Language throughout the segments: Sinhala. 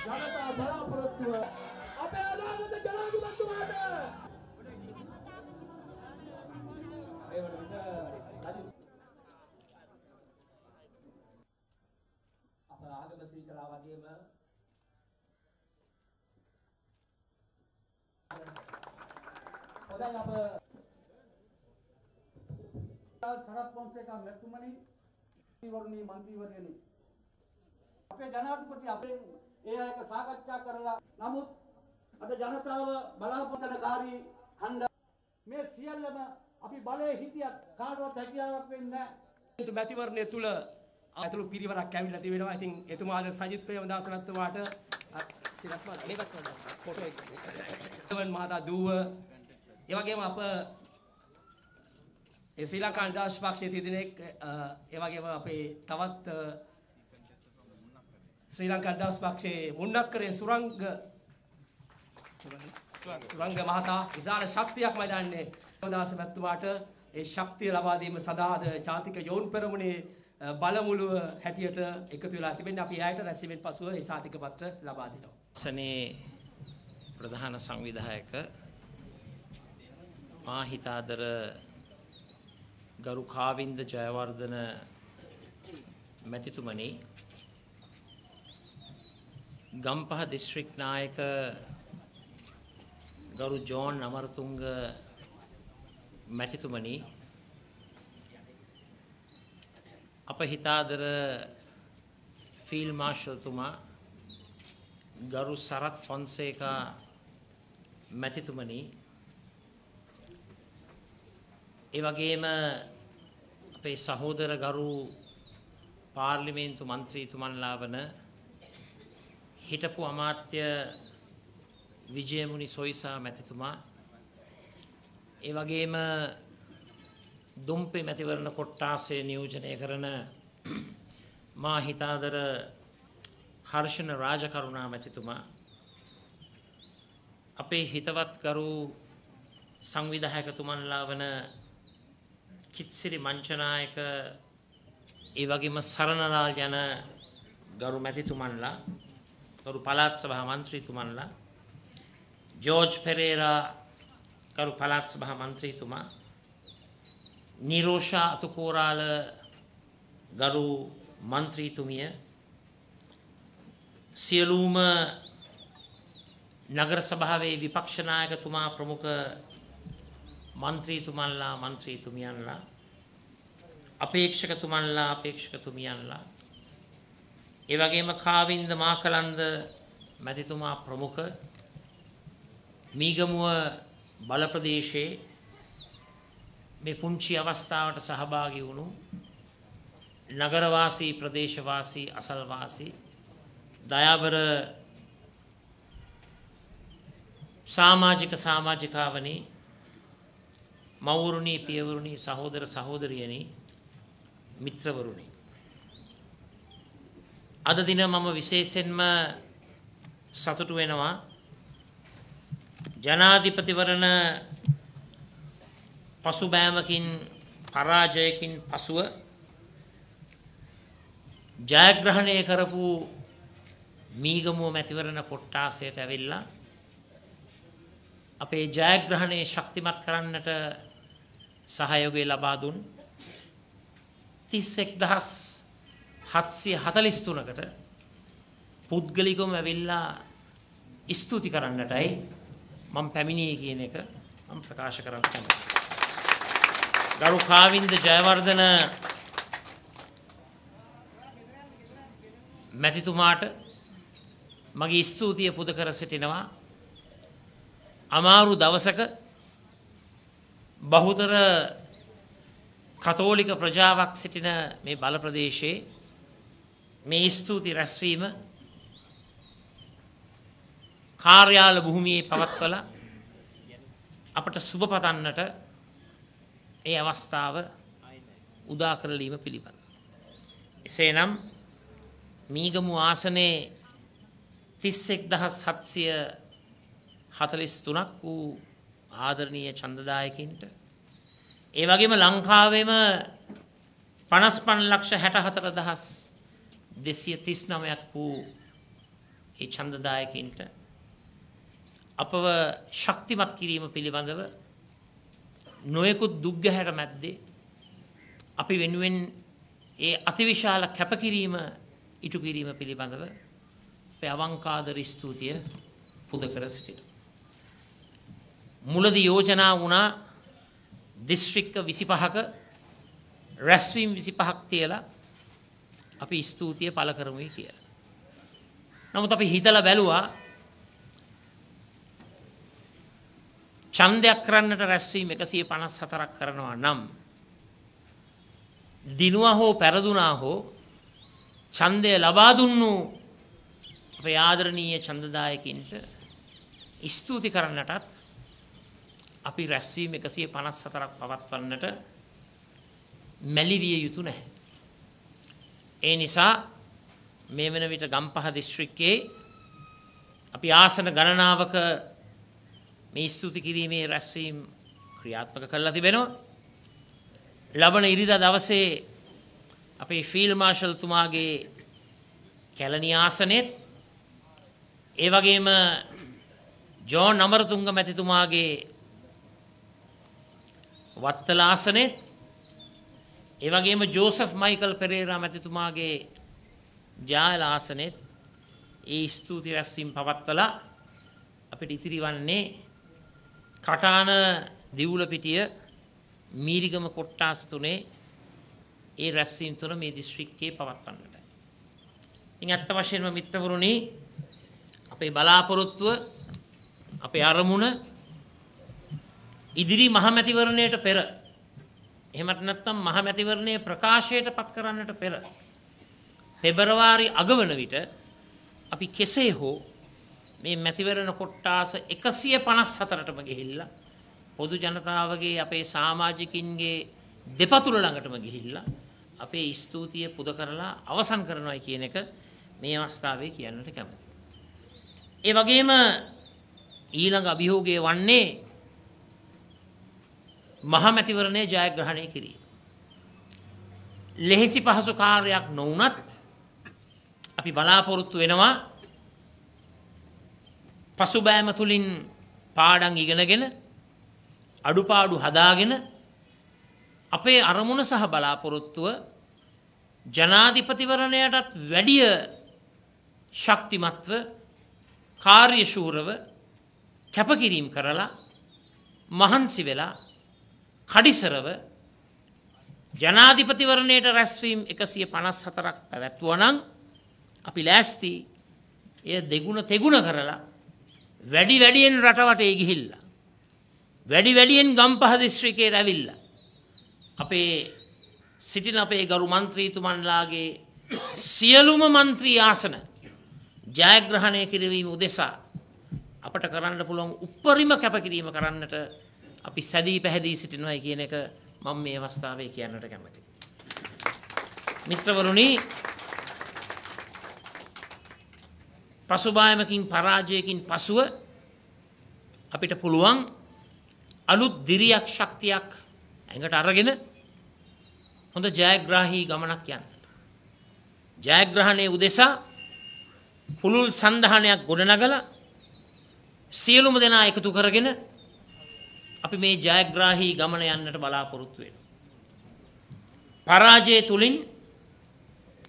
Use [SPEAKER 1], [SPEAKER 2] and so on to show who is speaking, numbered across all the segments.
[SPEAKER 1] ජනතා බලාපොරොත්තුව අපේ අනාගත ජනාධිපතිතුමාට. ඒ වන විට සජිත් අප ආගම සිහි කළා වගේම හොඳයි අප.
[SPEAKER 2] සරත් පොන්සේකා මැතිතුමනි වරුණී මන්ත්‍රීවරයනි අපේ ජනාධිපති අපෙන් ඒ අයක සාකච්ඡා කරලා නමුත් අද ජනතාව බලාපොරොත්තුකාරී හන්ද මේ සියල්ලම අපි බලයේ හිටියත් කාටවත් හැකියාවක් වෙන්නේ නැහැ
[SPEAKER 3] මැතිවරණය තුළ ඇතුළු පිරිවරක් ඇවිල්ලා තිබෙනවා. ඉතින් එතුමාද සජිත් ප්‍රේමදාස මහත්මයාට සිරස්මත් මේකත් කරන්න ෆොටෝ එක. එවන් මහතා දුව ඒ වගේම අප ඒ ශ්‍රී ලංකා නිදහස් පක්ෂයේ තිදෙනෙක් ඒ වගේම අපේ තවත් අ, ශ්‍රී ලංකා නිදහස් පක්ෂයේ මුන්නක්කරේ සුරංග සුරංග මහතා විශාල ශක්තියක් මයිදන්නේ ප්‍රදාස මැතිතුමාට ඒ ශක්තිය ලබා දීම සඳහාද ජාතික යෝන් පෙරමුණේ අ, බලමුළුව හැටියට එකතු වෙලා තිබෙන්නේ අපි එයාට රැස්වීමෙන් පසුව ඒ සාතික පත්‍ර ලබා දෙනවා.
[SPEAKER 4] සනේ ප්‍රධාන සංවිධායක මා හිතාදර ගරු කාවින්ද ජයවර්ධන මැතිතුමනි ගම්පහ දිස්ත්‍රික් නායක ගරු ජෝන් අමරතුංග මැතිතුමනි අප හිතාදර ෆිල් මාර්ෂල්තුමා ගරු සරත් ෆොන්සේකා මැතිතුමනි. ඒ වගේම අපේ සහෝදර ගරු පාර්ලිමේන්තු මන්ත්‍රීතුමන්ලා වන හිටපු අමාත්‍ය විජයමුණි සොයිසා මැතිතුමා. ඒ වගේම දුම්පේ මැතිවරණ කොට්ටාසේ නියෝජනය කරන මා හිතාදර හර්ෂණ රාජකරුණා මැතිතුමා. අපේ හිතවත් ගරු සංවිධායකතුමන්ලා වන කිත්සිරි මංචනායක ඒ වගේම සරණලාල් යන ගරු මැතිතුමන්ලා ගරු පළාත් සභා මන්ත්‍රීතුමන්ලා ජෝර්ජ් පෙරේරා ගරු පළාත් සභා මන්ත්‍රීතුමා නිරෝෂා අතුකෝරාල ගරු මන්ත්‍රීතුමිය සියලුම නගර සභාවේ විපක්ෂනායකතුමා ප්‍රමුඛ මන්ත්‍රීතුමන්ලා මන්ත්‍රීතුමියන්ලා අපේක්ෂකතුමන්ලා අපේක්ෂකතුමියන්ලා ඒ වගේම කාවින්ද මාකලන්ද මැතිතුමා ප්‍රමුඛ මීගමුව බල ප්‍රදේශයේ මේ පුංචි අවස්ථාවට සහභාගී වුණු නගරවාසී ප්‍රදේශවාසී අසල්වාසී දයාබර සාමාජික සාමාජිකාවනි මවුරුණී පියවරුණී සහෝදර සහෝදරියනි මිත්‍රවරුණි. අද දින මම විශේෂයෙන්ම සතුටු වෙනවා. ජනාධිපතිවරණ පසුබෑමකින් පරාජයකින් පසුව ජයග්‍රහණය කරපු මීගමුව මැතිවරණ කොට්ටාසයට ඇවිල්ලා අපේ ජයග්‍රහණය ශක්තිමත් කරන්නට සහයෝගය ලබා දුන්. තිස්සෙක් දහස් හත්සිය හතලිස් තුනකට පුද්ගලිකොම ඇවිල්ලා ස්තුති කරන්නටයි මම පැමිණියේ කියන එක මම ප්‍රකාශ කරන්න කැමතියි. ගරු කාවින්ද ජයවර්ධන මැතිතුමාට මගේ ස්තුතිය පුද කර සිටිනවා අමාරු දවසක බහුතර කතෝලික ප්‍රජාවක් සිටින මේ බල ප්‍රදේශයේ මේ ස්තුති රැස්වීම කාර්යාල භූමියේ පවත්වලා අපට සුබ පතන්නට ඒ අවස්ථාව උදා කරලීම පිළිබඳ. එසේ නම් මීගමු ආසනයේ තිස්සෙක් දහස් හත්සිය හතලිස් තුනක් වූ ආදරණීය චන්දදායකින්ට. ඒ වගේම ලංකාවෙම පනස්පන් ලක්ෂ හැට හතර දහස් දෙසිය තිස් නමයක් වූ ඒ චන්දදායකින්ට අපව ශක්තිමත් කිරීම පිළිබඳව නොයෙකුත් දුක්ගැහැට මැද්දේ අපි වෙනුවෙන් ඒ අතිවිශාල කැපකිරීම ඉටු කිරීම පිළිබඳව අවංකාදර ස්තුතිය පුද කර සිටින. මුලද යෝජනා වුණා දිස්ත්‍රික්ක විසි පහක රැස්වීම් විසි පහක් තියලා අපි ස්තුතිය පල කරමුයි කිය. නමුත් අපි හිතල බැලුවා චන්දයක් කරන්නට රැස්වීම එකසිය පනස් සතරක් කරනවා නම්. දිනුව හෝ පැරදුනා හෝ චන්දය ලබා දුන්නු අපේ ආදරණීය චන්දදායකින්ට ස්තුති කරන්නටත් අපි රැස්වීම එකසිය පනස් සතරක් පවත්වන්නට මැලිවිය යුතු නැහැ. ඒ නිසා මේ වන විට ගම්පහ දිස්ත්‍රික්කේ අපි ආසන ගණනාවක මේ ස්තුති කිරීමේ රැස්වීම් ක්‍රියාත්මක කරලා තිබෙනවා. ලබන ඉරිදා දවසේ අපේ ෆිල් මාර්ෂල්තුමාගේ කැලණි ආසනෙත් ඒ වගේම ජෝන් අමරතුංග මැතිතුමාගේ වත්තල ආසනෙත් ඒ වගේම ජෝසෆ් මයිකල් පෙරේරා මැතිතුමාගේ ජාල ආසනෙත් ඒ ස්තුති රැස්වීම් පවත්වලා අපිට ඉතිරි වන්නේ කටාන දිවුල පිටිය මීරිගම කොට්ටාස් තුනේ ඒ රැස්වීම් තුන මේ දිස්ත්‍රික්කයේ පවත්වන්නට. ඉන් ඇත්ත වශයෙන්ම මිත්‍රවරුණි අපේ බලාපොරොත්තුව අපේ අරමුණ ඉදිරි මහමැතිවරණයට පෙර එහෙමත් නැත්නම් මහමැතිවරණයේ ප්‍රකාශයට පත් කරන්නට පෙර පෙබරවාරි අගවන විට අපි කෙසේ හෝ මේ මැතිවරණ කොට්ටාස එකසිය පනස් හතරටම ගිහිල්ලා පොදු ජනතාවගේ අපේ සාමාජිකින්ගේ දෙපතුළ ළඟටම ගිහිල්ලා අපේ ස්තුතිය පුද කරලා අවසන් කරනවයි කියන එක මේ අවස්ථාවේ කියන්නට කැමති. ඒ වගේම ඊළඟ අභිහෝගය වන්නේ මහමැතිවරණය ජයග්‍රහණය කිරීම. ලෙහෙසි පහසු කාර්යක් නොවනත් අපි බලාපොරොත්තු වෙනවා පසුබෑම තුළින් පාඩන් ඉගෙනගෙන අඩුපාඩු හදාගෙන අපේ අරමුණ සහ බලාපොරොත්තුව ජනාධිපතිවරණයටත් වැඩිය ශක්තිමත්ව කාර්යශූරව කැපකිරීම් කරලා මහන්සි වෙලා කඩිසරව ජනාධිපතිවරණයට රැස්වීම් එකසිය පනස් හතරක් පැවැත්වුවනං අපි ලෑස්ති එය දෙගුණ තෙගුණ කරලා වැඩි වැඩියෙන් රටවටේ ගිහිල්ල. වැඩි වැඩියෙන් ගම්පහ දිස්ත්‍රිකයේ ඇවිල්ල. අපේ සිටින අපේ ගරු මන්ත්‍රීතුමන්ලාගේ සියලුම මන්ත්‍රී ආසන ජයග්‍රහණය කිරවීම උදෙසා අපට කරන්න පුළුවන් උපරිම කැපකිරීම කරන්නට අපි සැදී පැහැදී සිටිනවයි කියන එක මම මේ අවස්ථාවේ කියන්නට කැමති. මිත්‍රවරුණි පසුබායමකින් පරාජයකින් පසුව අපිට පුළුවන් අලුත් දිරියක් ශක්තියක් ඇඟට අරගෙන හොඳ ජයග්‍රාහී ගමනක් යන්න. ජයග්‍රහණය උදෙසා පුළුල් සන්ධානයක් ගොඩනගල සියලුම දෙනා එකතු කරගෙන අපි මේ ජයග්‍රාහී ගමන යන්නට බලාපොරොත්තු වෙන. පරාජය තුළින්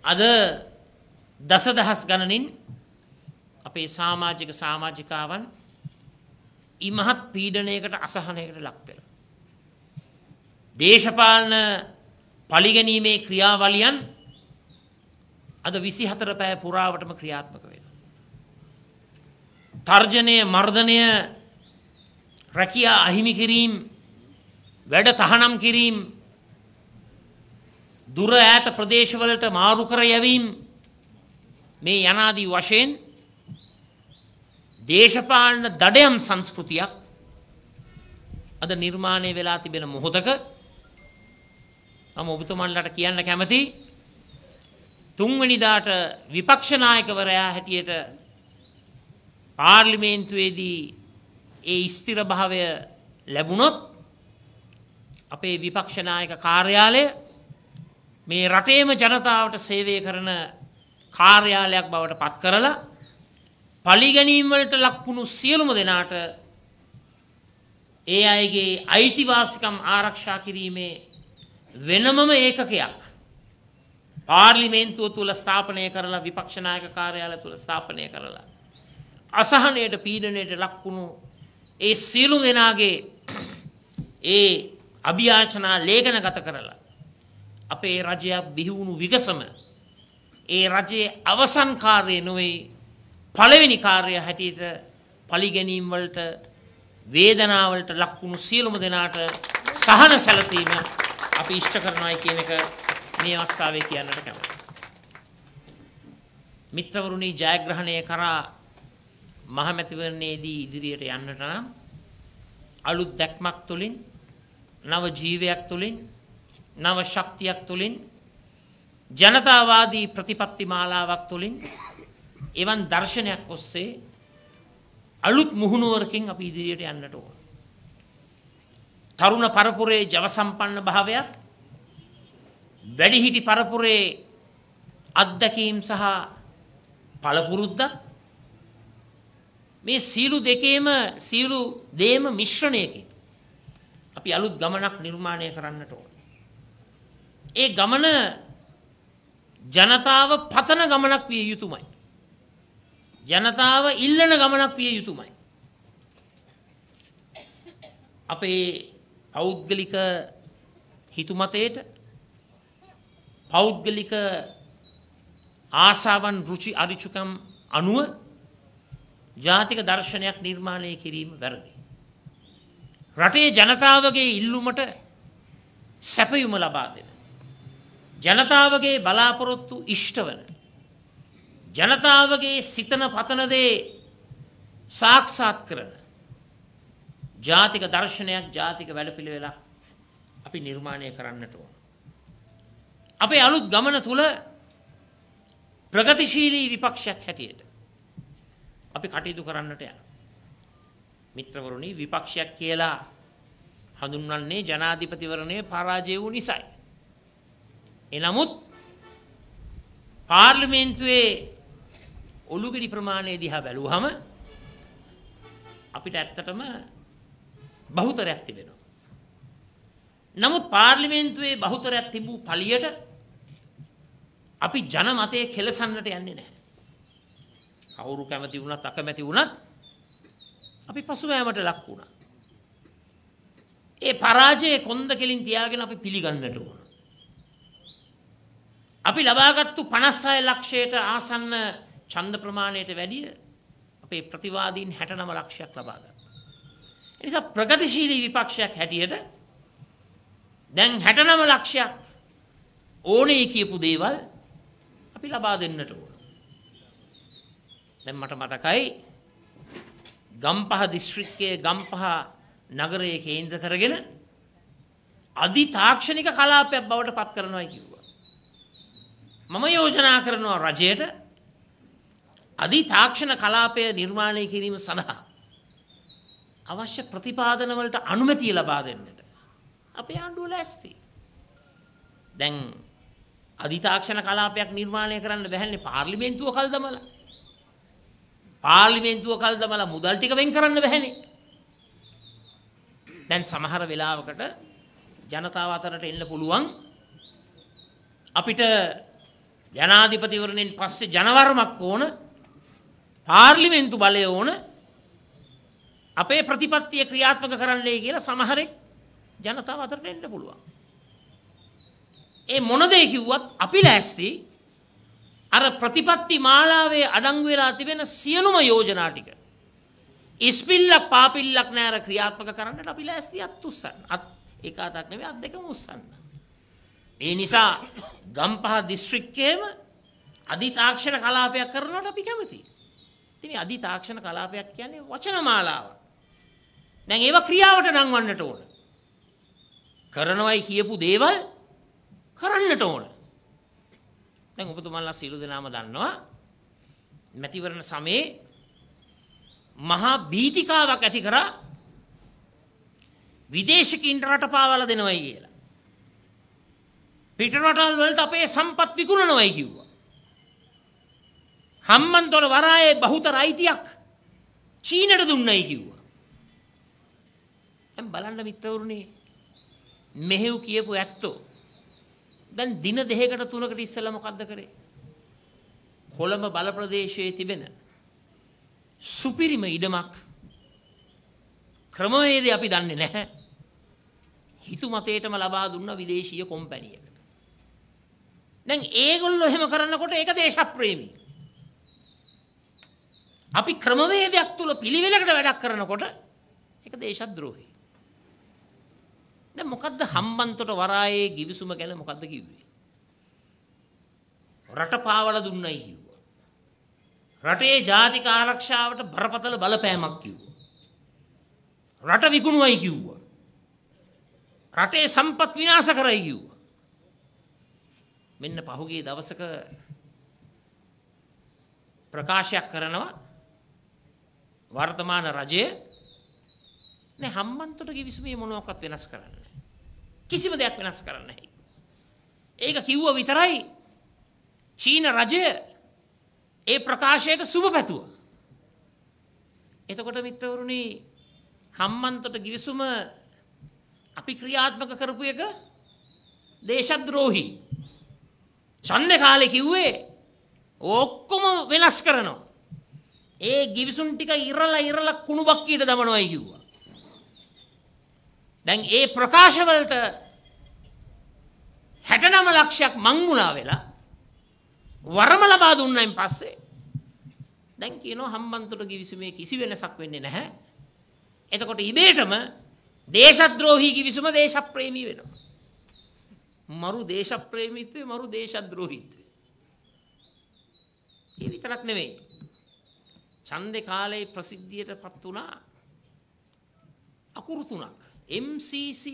[SPEAKER 4] අද දසදහස් ගණනින් අපේ සාමාජික සාමාජිකාවන් ඉමහත් පීඩනයකට අසහනයකට ලක්වෙන. දේශපාලන පලිගැනීමේ ක්‍රියාවලියන් අද විසි හතර පෑ පුරාවටම ක්‍රියාත්මක වෙන. තර්ජනය මර්ධනය රැකියා අහිමි කිරීම් වැඩ තහනම් කිරීම් දුර ඈත ප්‍රදේශවලට මාරු කර යැවීම් මේ යනාදී වශයෙන් දේශපාලන දඩයම් සංස්කෘතියක් අද නිර්මාණය වෙලා තිබෙන මොහොතක මම ඔබතුමන්ලට කියන්න කැමති තුන්වැනිදාට විපක්ෂනායකවරයා හැටියට පාර්ලිමේන්තුවේදී ඒ ස්ථිර භාවය ලැබුණොත් අපේ විපක්ෂනායක කාර්යාලය මේ රටේම ජනතාවට සේවය කරන කාර්යාලයක් බවට පත් කරලා පලිගැනීම්වලට ලක්වුණු සියලුම දෙනාට ඒ අයගේ අයිතිවාසිකම් ආරක්ෂා කිරීමේ වෙනමම ඒකකයක් පාර්ලිමේන්තුව තුළ ස්ථාපනය කරලා විපක්ෂනායක කාර්යාල තුළ ස්ථාපනය කරලා. අසහනයට පීඩනයට ලක්වුණු ඒ සියලු දෙනාගේ ඒ අභ්‍යාචනා ලේගන ගත කරලා. අපේ රජයක් බිහිවුණු විගසම ඒ රජයේ අවසන් කාර්යය නොවෙයි පළවෙනි කාර්ය හැටියට පලිගැනීම්වලට වේදනාවලට ලක්වුණු සියලුම දෙනාට සහන සැලසීම අපි ඉෂ්ට කරනවායි කියන එක මේ අවස්ථාවේ කියන්නට කැමති. මිත්‍රවරුනි ජයග්‍රහණය කරා මහමැතිවරණයේදී ඉදිරියට යන්නට නම් අලුත් දැක්මක් තුළින් නව ජීවයක් තුළින් නව ශක්තියක් තුළින් ජනතාවාදී ප්‍රතිපත්ති මාලාවක් තුළින් එවන් දර්ශනයක් ඔස්සේ අලුත් මුහුණුවරකින් අපි ඉදිරියට යන්නට ඕන. තරුණ පරපුරේ ජවසම්පන්න භාවයක් වැඩිහිටි පරපුරේ අත්දැකීම් සහ පළපුරුද්දක් මේ සීලු දෙකේම සීලු දේම මිශ්‍රණයකින් අපි අලුත් ගමනක් නිර්මාණය කරන්නට ඕන. ඒ ගමන ජනතාව පතන ගමනක් විය යුතුමයි. ජනතාව ඉල්ලන ගමනක් විය යුතුමයි. අපේ පෞද්ගලික හිතුමතයට පෞද්ගලික ආසාවන් රුචි අරිචුකම් අනුව ජාතික දර්ශනයක් නිර්මාණය කිරීම වැරදි. රටේ ජනතාවගේ ඉල්ලුමට සැපයුම ලබා දෙන. ජනතාවගේ බලාපොරොත්තු ඉෂ්ට වන. ජනතාවගේ සිතන පතනදේ සාක්ෂාත් කරන. ජාතික දර්ශනයක් ජාතික වැඩපිළිවෙලා අපි නිර්මාණය කරන්නට ඕන. අපේ අලුත් ගමන තුළ ප්‍රගතිශීලී විපක්ෂයක් හැටියට. අපි කටයුතු කරන්නට යන. මිත්‍රවරුණි විපක්ෂයක් කියලා හඳුන්වන්නේ ජනාධිපතිවරණය පරාජය වූ නිසයි. එනමුත් පාර්ලිමේන්තුවේ ඔළුගෙඩි ප්‍රමාණය දිහා බැලුවහම අපිට ඇත්තටම බහුතරයක් තිබෙනවා. නමුත් පාර්ලිමේන්තුවේ බහුතරයක් තිබූ පලියට අපි ජනමතය කෙලසන්නට යන්නේ නැහැ. කවුරු කැමති වුණත් අකමැති වුණත් අපි පසුවෑමට ලක් වුණා. ඒ පරාජයේ කොන්ද කෙලින් තියාගෙන අපි පිළිගන්නට ඕන. අපි ලබාගත්තු 56 ලක්ෂයට ආසන්න ඡන්ද ප්‍රමාණයට වැඩිය අපේ ප්‍රතිවාදීන් 69 ලක්ෂයක් ලබා ගත්තා. ඒ නිසා ප්‍රගතිශීලී විපක්ෂයක් හැටියට දැන් 69 ලක්ෂයක් ඕනේ කියපු දේවල් අපි ලබා දෙන්නට ඕන. දැන් මට මතකයි ගම්පහ දිස්ත්‍රික්කයේ ගම්පහ නගරයේ කේන්ද්‍ර කරගෙන අධි තාක්ෂණික කලාපයක් බවට පත් කරනවා කිව්වා. මම යෝජනා කරනවා රජයට අධි තාක්ෂණ කලාපය නිර්මාණය කිරීම සඳහා අවශ්‍ය ප්‍රතිපාදනවලට අනුමැතිය ලබා දෙන්නට. අපේ ආණ්ඩුව ලැස්ති. දැන් අධිතාක්ෂණ කලාපයක් නිර්මාණය කරන්න බැහැන්නේ පාර්ලිමේන්තුව කල් දමල. පාර්ලිමේන්තුව කල් දමල මුදල් ටික වෙන් කරන්න බැහැනේ. දැන් සමහර වෙලාවකට ජනතාව අතරට එන්න පුළුවන් අපිට ජනාධිපතිවරණයෙන් පස්සේ ජනවර්මක් ඕන පාර්ලිමේන්තු බලය ඕන අපේ ප්‍රතිපත්තිය ක්‍රියාත්මක කරන්නේ කියලා සමහරෙක් ජනතාව අතරට එන්න පුළුවන්. ඒ මොන දේ කිව්වත් අපි ලෑස්ති අර ප්‍රතිපත්ති මාලාවේ අඩංගු වෙලා තිබෙන සියලුම යෝජනා ටික ඉස්පිල්ලක් පාපිල්ලක් නෑර ක්‍රියාත්මක කරන්නට අපි ලෑස්ති අත් උස්සන්න. අත් එක අතක් නෙවෙයි අත් දෙකම උස්සන්න. ඒ නිසා ගම්පහ දිස්ත්‍රික්කයේම අධිතාක්ෂණ කලාපයක් කරනවට අපි කැමතියි. ඉතින් අධිතාක්ෂණ කලාපයක් කියන්නේ වචන මාලාවක්. දැන් ඒව ක්‍රියාවට නංවන්නට ඕන. කරනවයි කියපු දේවල් කරන්නට ඕන. දැන් ඔබතුමන්ලා සියලු දෙනාම දන්නවා මැතිවරණ සමයේ මහා භීතිකාවක් ඇති කරා විදේශකින්ට රට පාවල දෙනවයි කියලා. පිටරටල් වලට අපේ සම්පත් විකුණනවයි කිව්වා. හම්මන්තොට වරායේ බහුතර අයිතියක් චීනට දුන්නයි කිව්වා. දැන් බලන්න මිත්‍රවරුනි මෙහෙව් කියපු ඇත්තෝ දැන් දින දෙකකට තුනකට ඉස්සෙල්ලා මොකද්ද කරේ? කොළඹ බල ප්‍රදේශයේ තිබෙන සුපිරිම ඉඩමක් ක්‍රමවේදය අපි දන්නේ නැහැ. හිතු මතේටම ලබා දුන්න විදේශීය කොම්පැනියකට. දැන් ඒගොල්ලෝ එහෙම කරනකොට ඒක දේශප්‍රේමී. අපි ක්‍රමවේදයක් තුල පිළිවෙලකට වැඩක් කරනකොට ඒක දේශද්‍රෝහී. දැන් මොකද්ද හම්බන්තොට වරායේ givisuma ගැන මොකද්ද කිව්වේ? රට පාවල දුන්නයි කිව්වා. රටේ ජාතික ආරක්ෂාවට බරපතල බලපෑමක් කිව්වා. රට විකුණුවයි කිව්වා. රටේ සම්පත් විනාශ කරයි කිව්වා. මෙන්න පහුගිය දවසක ප්‍රකාශයක් කරනවා වර්තමාන රජය නෑ හම්බන්තොට කිවිසුමේ මොනවක්වත් වෙනස් කරන්න. කිසිම දෙයක් වෙනස් කරන්න නැහැ. ඒක කිව්ව විතරයි චීන රජය ඒ ප්‍රකාශයට සුබ පැතුවා. එතකොට මිත්‍රවරුනි හම්මන්තොට ගිවිසුම අපි ක්‍රියාත්මක කරපු එක දේශද්‍රෝහි. ඡන්ද කාලේ කිව්වේ ඔක්කොම වෙනස් කරනවා. ඒ ගිවිසුම් ටික ඉරලා ඉරලා කුණු බක්කියට දමනවායි කිව්වා. දැන් ඒ ප්‍රකාශවලට 69 ලක්ෂයක් මංගුණා වෙලා වරම ලබා දුන්නයින් පස්සේ දැන් කියනවා හම්බන්තොට ගිවිසුමේ කිසි වෙනසක් වෙන්නේ නැහැ. එතකොට ඉබේටම දේශද්‍රෝහී කිවිසුම දේශප්‍රේමී වෙනවා. මරු දේශප්‍රේමීත්වය මරු දේශද්‍රෝහීත්වය. ඒ විතරක් නෙවෙයි. ඡන්දේ කාලේ ප්‍රසිද්ධියට පත් වුණා අකුරු තුනක්. MCC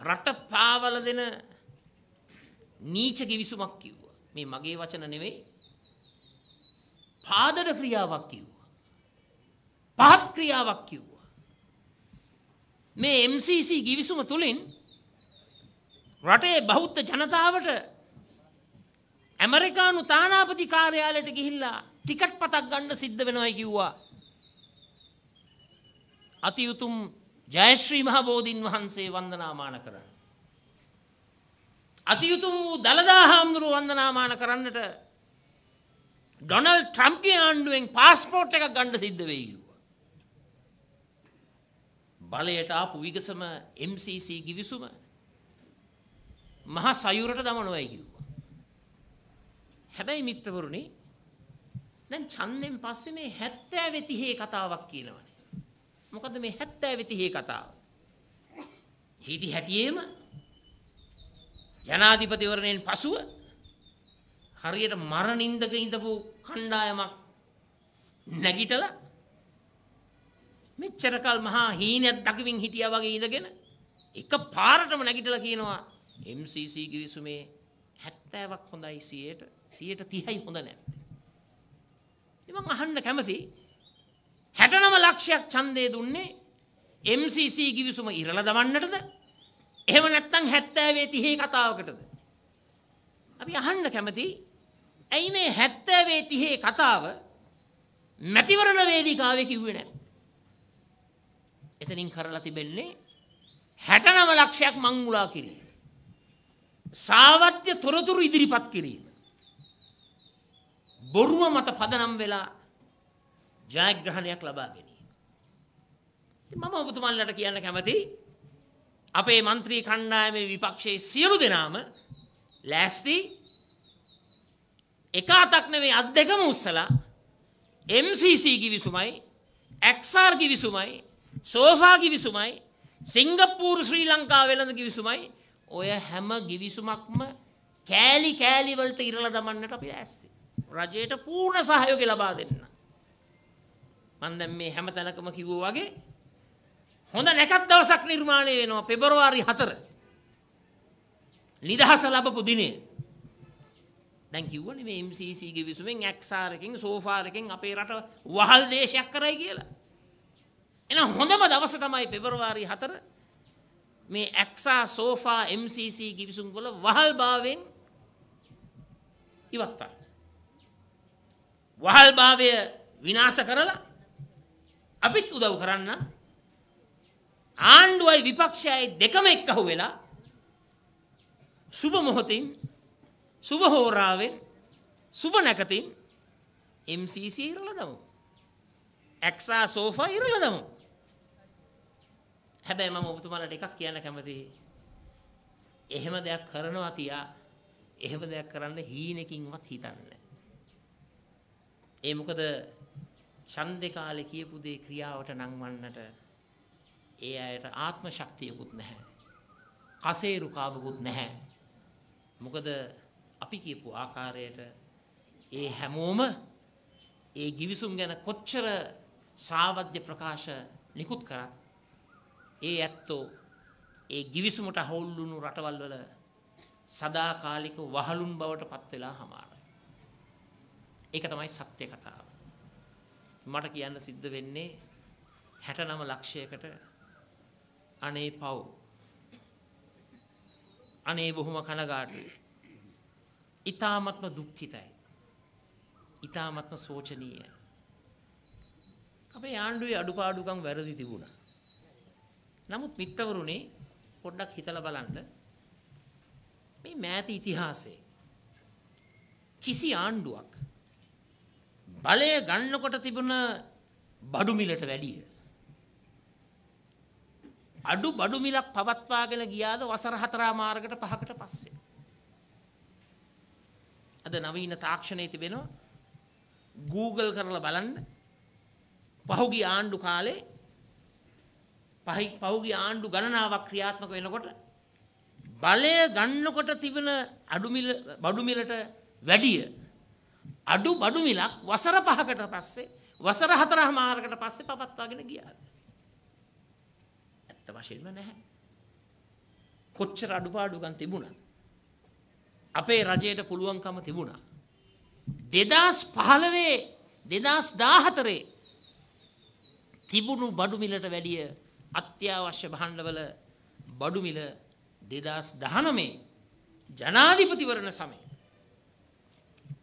[SPEAKER 4] රට පාවල දෙන නීච කිවිසුමක් කිව්වා. මේ මගේ වචන නෙවෙයි. පාදඩ ක්‍රියාවක් කිව්වා. පහත් ක්‍රියාවක් කිව්වා. මේ MCC ගිවිසුම තුලින් රටේ බෞද්ධ ජනතාවට ඇමරිකානු තානාපති කාර්යාලයට ගිහිල්ලා ටිකට් පතක් ගන්න සිද්ධ වෙනවයි කිව්වා. අති උතුම් ජයශ්‍රී මහ බෝධීන් වහන්සේ වන්දනාමාන කරන්න. අති උතුම් වූ දළදා හාමුදුරුව වන්දනාමාන කරන්නට ඩොනල් ට්‍රම්ප්ගේ ආණ්ඩුවෙන් පාස්පෝර්ට් එකක් ගන්න සිද්ධ වෙයි කිව්වා. බලයට ආපු විගසම MCC ගිවිසුම මහා සයුරට දමනවයි කිව්වා. හැබැයි මිත්‍රවරුනි දැන් ඡන්දෙන් පස්සේ මේ 70 වෙතිහේ කතාවක් කියනවනේ. මොකද මේ 70 වෙතිහේ කතාව? හිටි හැටියේම ජනාධිපතිවරණයෙන් පසුව හරියට මරණින්දක ඉඳපු කණ්ඩායමක් නැගිටලා මෙච්චර කල් මහා හීනයක් දකිමින් හිටියා වගේ ඉඳගෙන එක පාරටම නැගිටලා කියනවා MCC කිවිසුමේ 70ක් හොඳයි 100ට 130යි හොඳ නැත්තේ. මම අහන්න කැමති 69 ලක්ෂයක් ඡන්දය දුන්නේ MCC කිවිසුම ඉරලා දමන්නටද? එහෙම නැත්නම් 70 30 කතාවකටද? අපි අහන්න කැමති ඇයි මේ 70 30 කතාව මැතිවරණ වේදිකාවේ කිව්වේ නැහැ? එතනින් කරලා තිබෙන්නේ 69 ලක්ෂයක් මංගුලා කිරීම. සාවත්‍ය තොරතුරු ඉදිරිපත් කිරීම. බොරුව මත පදනම් වෙලා ජයග්‍රහණයක් ලබා ගැනීම. මම ඔබතුමන්ලට කියන්න කැමති අපේ මන්ත්‍රී කණ්ඩායමේ විපක්ෂයේ සියලු දෙනාම ලෑස්ති එක අතක් නෙවෙයි අත් දෙකම උස්සලා MCC කිවිසුමයි XR කිවිසුමයි සෝෆා කිවිසුමයි සිංගප්පූරු ශ්‍රී ලංකා වෙළඳ කිවිසුමයි ඔය හැම ගිවිසුමක්ම කෑලි කෑලි වලට ඉරලා දමන්නට අපි ලෑස්ති. රජයට පූර්ණ සහයෝගය ලබා දෙන්න. මම දැන් මේ හැම තැනකම කිව්වා වගේ හොඳ නැකත් දවසක් නිර්මාණය වෙනවා පෙබරවාරි හතර. නිදහස ලබපු දිනේ. දැන් කිව්වනේ මේ MCC ගිවිසුමෙන් ඇක්සාරකින් සෝෆාරකින් අපේ රට වහල් දේශයක් කරයි කියලා. එහෙනම් හොඳම දවස තමයි පෙබරවාරි 4 මේ ඇක්සා සෝෆා MCC ගිවිසුම් වල වහල් භාවයෙන් ඉවත් කරන්න. වහල් භාවය විනාශ කරලා අපිත් උදව් කරන්න ආණ්ඩුවයි විපක්ෂයයි දෙකම එක්කහු වෙලා සුබ මොහොතින් සුබ හෝරාවෙන් සුබ නැකතින් MCC ඉරල දමු. ඇක්සා සෝෆා ඉරල දමු. හැබැයි මම ඔබතුමාලට එකක් කියන්න කැමතියි. එහෙම දෙයක් කරනවා තියා එහෙම දෙයක් කරන්න හීනකින්වත් හිතන්න. ඒ මොකද ඡන්දේ කාලේ කියපු දේ ක්‍රියාවට නංවන්නට ඒ අයට ආත්ම ශක්තියකුත් නැහැ. කසේරුකාවකුත් නැහැ. මොකද අපි කියපු ආකාරයට ඒ හැමෝම ඒ ගිවිසුම් ගැන කොච්චර සාවද්‍ය ප්‍රකාශ නිකුත් කරත් ඒ ඇත්තෝ ඒ ගිවිසුමට හවුල්ලුණු රටවල් වල සදාකාලික වහලුන් බවට පත් වෙලා හමාරයි. ඒක තමයි සත්‍ය කතාව. මට කියන්න සිද්ධ වෙන්නේ 69 ලක්ෂයකට අනේ පව්. අනේ බොහොම කනගාටුයි. ඊ타මත්ම දුක්ඛිතයි. ඊ타මත්ම සෝචනීයයි. අපේ ආණ්ඩුවේ අඩුපාඩුකම් වැරදි තිබුණා. නමුත් මිත්‍රවරුනි පොඩ්ඩක් හිතලා බලන්න මේ මෑත ඉතිහාසයේ කිසි ආණ්ඩුවක් බලය ගන්නකොට තිබුණ බඩු මිලට වැඩිය. අඩු බඩු මිලක් පවත්වාගෙන ගියාද වසර හතරා මාර්ගයට පහකට පස්සේ. අද නවීන තාක්ෂණය තිබෙනවා. Google කරලා බලන්න. පහුගිය ආණ්ඩු කාලේ පහි පහුගිය ආණ්ඩු ගණනාවක් ක්‍රියාත්මක වෙනකොට බලය ගන්නකොට තිබෙන අඩු මිල බඩු මිලට වැඩිය අඩු බඩු මිලක් වසර පහකට පස්සේ වසර හතරමාරකට පස්සේ පවත්වාගෙන ගියාද ඇත්ත වශයෙන්ම නැහැ කොච්චර අඩුපාඩුකම් තිබුණා අපේ රජයට පුළුවන්කම තිබුණා. දෙදස් පහළවේ දෙදස් දාහතරේ තිබුණු බඩුමිලට වැඩිය අත්‍යවශ්‍ය භාණ්ඩවල බඩුමිල දෙදස් දහනමේ ජනාධිපතිවරණ සමය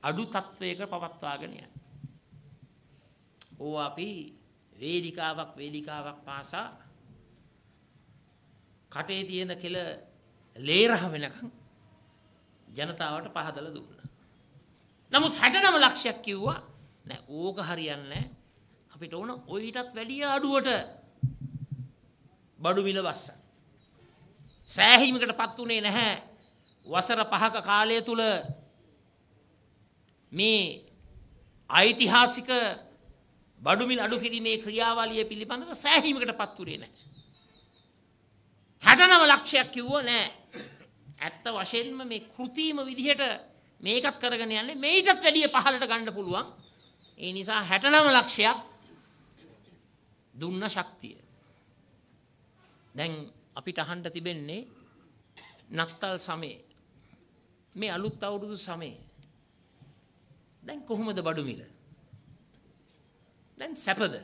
[SPEAKER 4] අඩු තත්ත්වයක පවත්වාගෙනය. ඕ අපි වේදිකාවක් වේදිකාවක් පාසා කටේ තියෙන කෙල ලේරහ වෙනකම් ජනතාවට පහදල දුන්න. නමුත් හැටනම ලක්ෂයක් කිව්වා නෑ ඕක හරියන්න අපිට ඕන ඔයිටත් වැඩිය අඩුවට බඩු මිල වස්ස. සෑහිමකට පත් වනේ නැහැ වසර පහක කාලය තුළ මේ ඓතිහාසික බඩුමිල් අඩු කිරීමේ ක්‍රියාවලිය පිළිබඳව සෑහීමකට පත් වුණේ නැහැ. හැටනව ලක්ෂයක් කිව්ව නෑ ඇත්ත වශයෙන්ම මේ කෘතිම විදිහට මේකත් කරගෙන යන්නේ මේටත් වැඩිය පහලට ගන්න පුළුවන්. ඒ නිසා 69 ලක්ෂයක් දුන්න ශක්තිය. දැන් අපිට අහන්න තිබෙන්නේ නත්තල් සමේ මේ අලුත් අවුරුදු සමේ දැන් කොහොමද බඩු මිල? දැන් සැපද?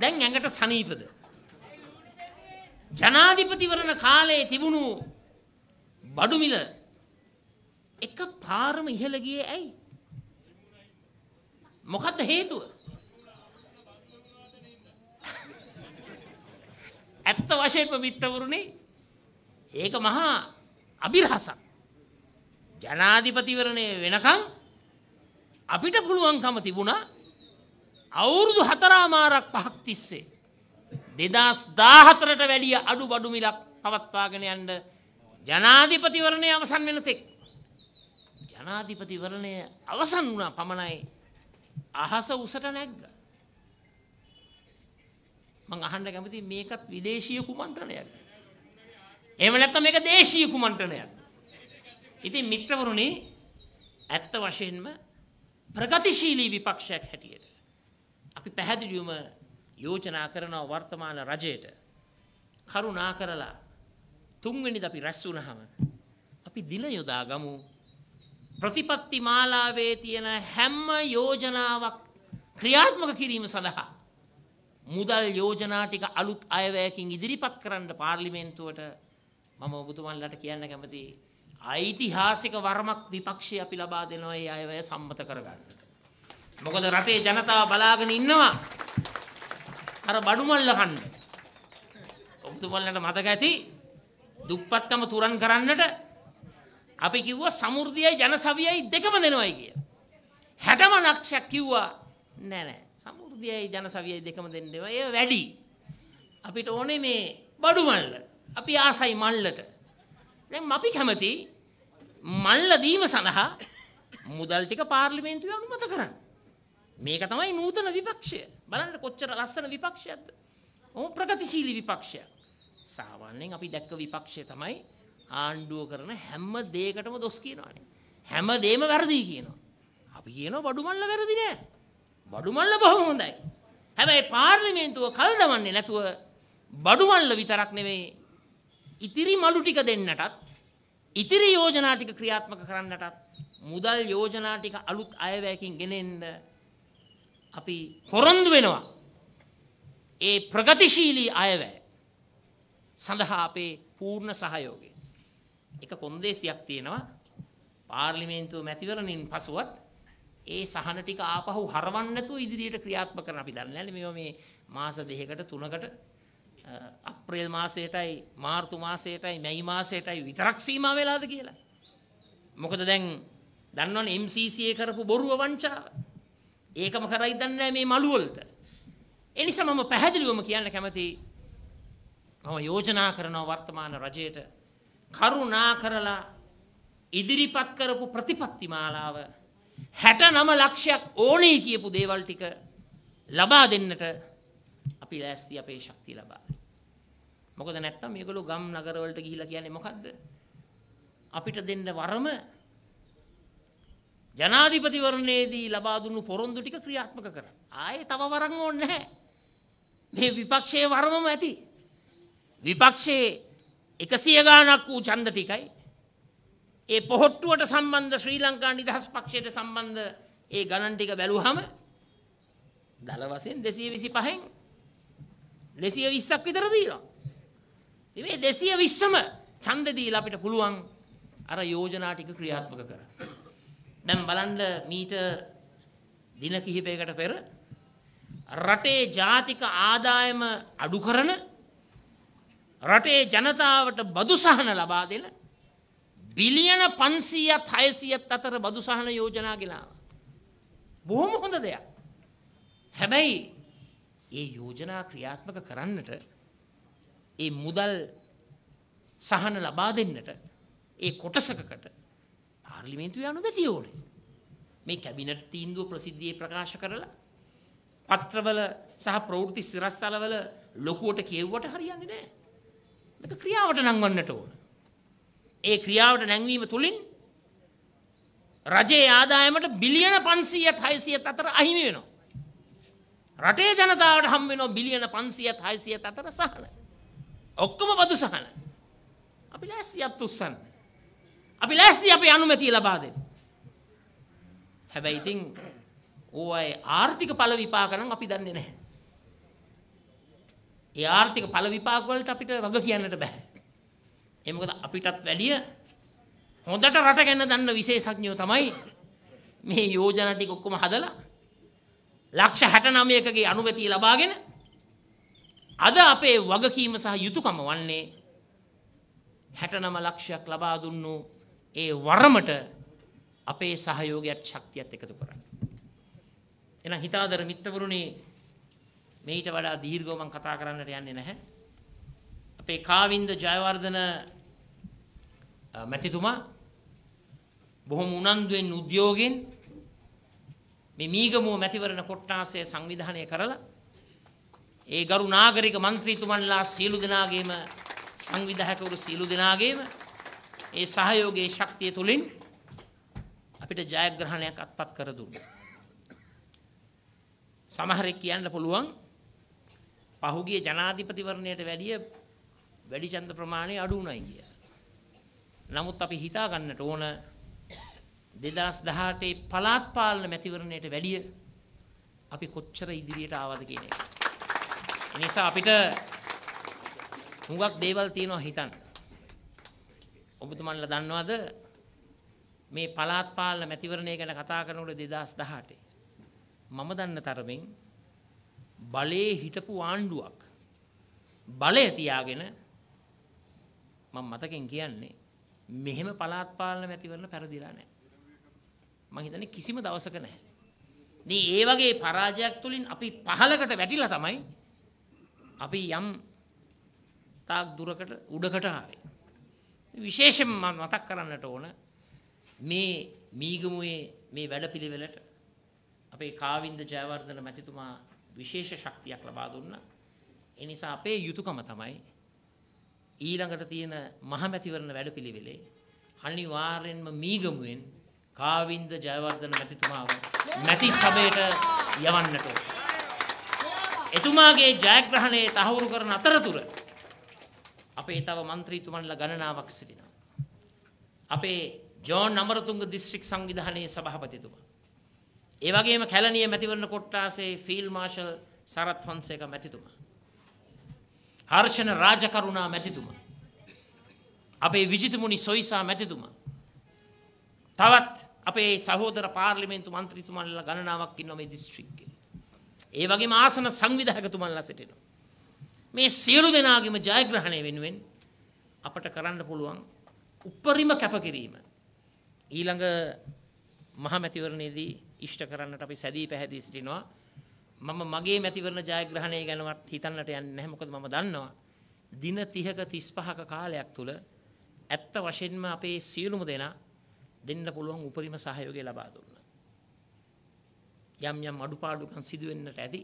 [SPEAKER 4] දැන් ඇඟට සනීපද? ජනාධිපතිවරණ කාලයේ තිබුණු බඩුමිල එක පාරම ඉහළ ගියේ ඇයි? මොකද්ද හේතුව? ඇත්ත වශයෙන්ම මිත්‍රවරුනි ඒක මහා අභිරහසක්. ජනාධිපතිවරණය වෙනකම් අපිට පුළුවන්කම තිබුණා අවුරුදු හතරාමාරක් පහක් තිස්සේ දෙදස් දාහතරට වැඩිය අඩු බඩු මිලක් පවත්වාගෙන යන්න ජනාධිපතිවරණය අවසන් වෙන තෙක්. ජනාධිපතිවරණය අවසන් වුණා පමණයි අහස උසට නැග්ග. මං අහන්න කැමති මේකත් විදේශීය කුමන්ත්‍රණයක්. එහෙම නැත්නම් මේක දේශීය කුමන්ත්‍රණයක්. ඉතින් මිත්‍රවරුනි ඇත්ත වශයෙන්ම ප්‍රගතිශීලී විපක්ෂයක් හැටියට අපි පැහැදිලිවම යෝජනා කරනවා වර්තමාන රජයට. කරුණා කරලා තුන්වෙනිද අපි රැස් වුණාම අපි දින යොදා ගමු ප්‍රතිපත්ති මාලාවේ තියෙන හැම යෝජනාවක් ක්‍රියාත්මක කිරීම සඳහා මුදල් යෝජනා ටික අලුත් අයවැයකින් ඉදිරිපත් කරන්න පාර්ලිමේන්තුවට මම ඔබතුමන්ලට කියන්න කැමති ඓතිහාසික වරමක් විපක්ෂය අපි ලබා දෙනවා ඒ අයවැය සම්මත කරගන්නට. මොකද රටේ ජනතාව බලාගෙන ඉන්නවා අර බඩුමල්ල කන්න. ඔබතුමන්ලට මතක ඇති දුප්පත්කම තුරන් කරන්නට අපි කිව්වා සමෘද්ධියයි ජනසවියයි දෙකම දෙනවයි කිය. හැටම ලක්ෂයක් කිව්වා නෑ නෑ සමෘද්ධියයි ජනසවියයි දෙකම දෙන්න ඒවා ඒ වැඩි. අපිට ඕනේ මේ බඩු මල්ල. අපි ආසයි මල්ලට. දැන් අපි කැමති මල්ල දීම සඳහා මුදල් ටික පාර්ලිමේන්තුවේ අනුමත කරන්න. මේක තමයි නූතන විපක්ෂය. බලන්න කොච්චර ලස්සන විපක්ෂයක්ද. ඔහු ප්‍රගතිශීලී විපක්ෂයක්. සාමාන්‍යයෙන් අපි දැක්ක විපක්ෂය තමයි ආණ්ඩුව කරන හැම දෙයකටම දොස් කියනවානේ. හැම දෙම වැරදි කියනවා. අපි කියනවා බඩුමල්ල වැරදි නෑ. බඩුමල්ල බොහොම හොඳයි. හැබැයි පාර්ලිමේන්තුව කල් දමන්නේ නැතුව බඩුමල්ල විතරක් නෙවෙයි ඉතිරි මලු ටික දෙන්නටත් ඉතිරි යෝජනා ටික ක්‍රියාත්මක කරන්නටත් මුදල් යෝජනා ටික අලුත් අයවැයකින් ගෙනෙන්න අපි පොරොන්දු වෙනවා. ඒ ප්‍රගතිශීලී අයවැය සඳහා අපේ පූර්ණ සහයෝගය. එක කොන්දේසියක් තියෙනවා පාර්ලිමේන්තුව මැතිවරණින් පසුවත් ඒ සහන ටික ආපහු හරවන්න නැතුව ඉදිරියට ක්‍රියාත්මක කරන අපි දන්නේ නැහැ මේවා මේ මාස දෙකකට තුනකට අප්‍රේල් මාසයටයි මාර්තු මාසයටයි මැයි මාසයටයි විතරක් සීමා වෙලාද කියලා. මොකද දැන් දන්නවනේ MCC කරපු බොරුව වංචාව. ඒකම කරයි දන්නේ නැහැ මේ මළු වලට. ඒ නිසා මම පැහැදිලිවම කියන්න කැමතියි මම යෝජනා කරනවා වර්තමාන රජයට කරුණා කරලා ඉදිරිපත් කරපු ප්‍රතිපත්ති මාලාව 69 ලක්ෂයක් ඕනේ කියපු දේවල් ටික ලබා දෙන්නට අපි ලෑස්ති අපේ ශක්තිය ලබා දෙන්න. මොකද නැත්තම් මේගොල්ලෝ ගම් නගර වලට ගිහිල්ලා කියන්නේ මොකද්ද? අපිට දෙන්න වරම ජනාධිපතිවරණයේදී ලබා දුන්නු පොරොන්දු ටික ක්‍රියාත්මක කරන්න. ආයේ තව වරන් ඕනේ නැහැ. මේ විපක්ෂයේ වරමම ඇති. විපක්ෂයේ එකසිය ගානක් වූ ඡන්ද ටිකයි ඒ පොහොට්ටුවට සම්බන්ධ ශ්‍රී ලංකා නිදහස් පක්ෂයට සම්බන්ධ ඒ ගණන් ටික බැලුවහම දල වශයෙන් 225න් 220ක් විතර දීලා. මේ 220ම ඡන්ද දීලා අපිට පුළුවන් අර යෝජනා ටික ක්‍රියාත්මක කරන්න. දැන් බලන්න මීට දින කිහිපයකට පෙර රටේ ජාතික ආදායම අඩු කරන රටේ ජනතාවට බදු සහන ලබා දෙන බිලියන 500ත් 600ත් අතර බදු සහන යෝජනා ගෙනාව. බොහොම හොඳ දෙයක්. හැබැයි ඒ යෝජනා ක්‍රියාත්මක කරන්නට ඒ මුදල් සහන ලබා දෙන්නට ඒ කොටසකකට පාර්ලිමේන්තුවේ අනුමැතිය ඕනේ. මේ කැබිනට් තීන්දුව ප්‍රසිද්ධියේ ප්‍රකාශ කරලා පත්‍රවල සහ ප්‍රවෘත්ති සිරස්තලවල ලොකුවට කියවුවට හරියන්නේ නැහැ. මේක ක්‍රියාවට නංවන්නට ඕන. ඒ ක්‍රියාවට නැංවීම තුලින් රජයේ ආදායමට බිලියන 500ත් 600ත් අතර අහිමි වෙනවා. රටේ ජනතාවට හම් වෙනවා බිලියන 500ත් 600ත් අතර සහන. ඔක්කොම බදු සහන. අපි ලෑස්ති අත් උස්සන්න. අපි ලෑස්ති අපේ අනුමැතිය ලබා දෙන්න. හැබැයි ඉතින් ඕවයි ආර්ථික ඵල විපාක නම් අපි දන්නේ නැහැ. ඒ ආර්ථික ඵල විපාක වලට අපිට වග කියන්නට බෑ. ඒ මොකද අපිටත් වැඩිය හොඳට රට ගැන දන්න විශේෂඥයෝ තමයි මේ යෝජනා ටික ඔක්කොම හදලා ලක්ෂ 69කගේ අනුමැතිය ලබාගෙන අද අපේ වගකීම සහ යුතුයකම වන්නේ 69 ලක්ෂයක් ලබා දුන්නු ඒ වරමට අපේ සහයෝගයත් ශක්තියත් එකතු කරන්න. එහෙනම් හිතාදර මිත්‍රවරුනි මේට වඩා දීර්ඝව මම කතා කරන්නට යන්නේ නැහැ. අපේ කාවින්ද ජයවර්ධන මැතිතුමා බොහොම උනන්දුවෙන් උද්‍යෝගයෙන් මේ මීගමුව මැතිවරණ කොට්ටාසය සංවිධානය කරලා ඒ ගරු නාගරික මන්ත්‍රීතුමන්ලා සියලු දෙනාගේම සංවිධායකවරු සියලු දෙනාගේම ඒ සහයෝගයේ ශක්තිය තුලින් අපිට ජයග්‍රහණයක් අත්පත් කර දුන්නා. සමහරෙක් කියන්න පුළුවන් පහුගිය ජනාධිපතිවරණයට වැඩිය වැඩි ඡන්ද ප්‍රමාණය අඩු වුණයි කියලා. නමුත් අපි හිතා ගන්නට ඕන 2018 පළාත් පාලන මැතිවරණයට වැඩිය අපි කොච්චර ඉදිරියට ආවද කියන එක. ඒ නිසා අපිට හුඟක් දේවල් තියෙනවා හිතන්න. ඔබතුමන්ලා දන්නවද මේ පළාත් පාලන මැතිවරණය ගැන කතා කරනකොට 2018 මම දන්න තරමින් බලේ හිටපු ආණ්ඩුවක් බලය තියාගෙන මම මතකෙන් කියන්නේ මෙහෙම පළාත් පාලන මැතිවරණ පෙරදිලා නැහැ. මම හිතන්නේ කිසිම දවසක නැහැ. ඉතින් ඒ වගේ පරාජයක් තුලින් අපි පහලකට වැටිලා තමයි අපි යම් තාක් දුරකට උඩකට ආවේ. විශේෂයෙන් මම මතක් කරන්නට ඕන මේ මීගමුවේ මේ වැඩපිළිවෙලට අපේ කාවින්ද ජයවර්ධන මැතිතුමා විශේෂ ශක්තියක් ලබා දුන්නා. ඒ නිසා අපේ යුතුයකම තමයි ඊළඟට තියෙන මහමැතිවරණ වැඩපිළිවෙලේ අනිවාර්යෙන්ම මීගමුවෙන් කාවින්ද ජයවර්ධන මැතිතුමාව මැති සභයට යවන්නට ඕන. එතුමාගේ ජයග්‍රහණයේ තහවුරු කරන අතරතුර අපේ තව මන්ත්‍රීතුමන්ලා ගණනාවක් සිටිනවා. අපේ ජෝන් අමරතුංග දිස්ත්‍රික් සංවිධානයේ සභාපතිතුමා. ඒ වගේම කැලණිය මැතිවරණ කොට්ටාසේ ෆීල්ඩ් මාෂල් සරත් ෆොන්සේක මැතිතුමා. හර්ෂණ රාජකරුණා මැතිතුමා. අපේ විජිතමුණි සොයිසා මැතිතුමා. තවත් අපේ සහෝදර පාර්ලිමේන්තු මන්ත්‍රීතුමන්ලා ගණනාවක් ඉන්නවා මේ දිස්ත්‍රික්කේ. ඒ වගේම ආසන සංවිධායකතුමන්ලා සිටිනවා. මේ සියලු දෙනාගේම ජයග්‍රහණය වෙනුවෙන් අපට කරන්න පුළුවන් උපරිම කැපකිරීම ඊළඟ මහ මැතිවරණයේදී ඉෂ්ට කරන්නට අපි සැදී පැහැදී සිටිනවා මම මගේ මැතිවරණ ජයග්‍රහණය ගැනවත් හිතන්නට යන්නේ නැහැ මොකද මම දන්නවා දින 30ක 35ක කාලයක් තුල ඇත්ත වශයෙන්ම අපේ සියලුම දෙනා දෙන්න පුළුවන් උපරිම සහයෝගය ලබා දුන්නා. යම් යම් අඩුපාඩුකම් සිදු වෙන්නට ඇති.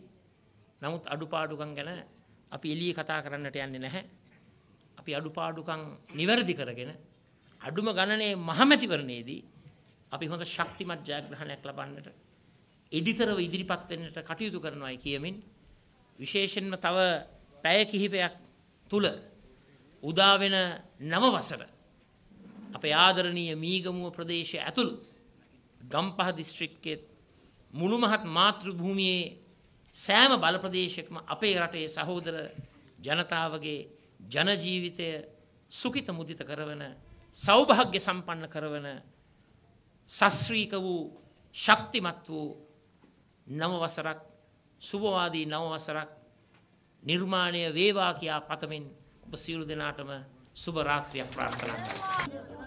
[SPEAKER 4] නමුත් අඩුපාඩුකම් ගැන අපි එළියේ කතා කරන්නට යන්නේ නැහැ. අපි අඩුපාඩුකම් නිවැරදි කරගෙන අඩුම ගණනේ මහමැතිවරණයේදී අපි හොඳ ශක්තිමත් ජයග්‍රහණයක් ලබන්නට එඩිතරව ඉදිරිපත් වෙන්නට කටයුතු කරනවායි කියමින් විශේෂයෙන්ම තව පැය කිහිපයක් තුල උදා වෙන නව වසර අපේ ආදරණීය මීගමුව ප්‍රදේශය ඇතුළු ගම්පහ දිස්ත්‍රික්කයේ මුළු මහත් මාතෘ භූමියේ සෑම බල ප්‍රදේශයකම අපේ රටේ සහෝදර ජනතාවගේ ජන ජීවිතය සුඛිත මුදිත කරවන සෞභාග්‍ය සම්පන්න කරවන සස්ත්‍රීක වූ ශක්තිමත් වූ නව වසරක් සුභවාදී නව වසරක් නිර්මාණය වේවා කියා පතමින් ඔබ සියලු දෙනාටම සුබ රාත්‍රියක් ප්‍රාර්ථනා කරනවා.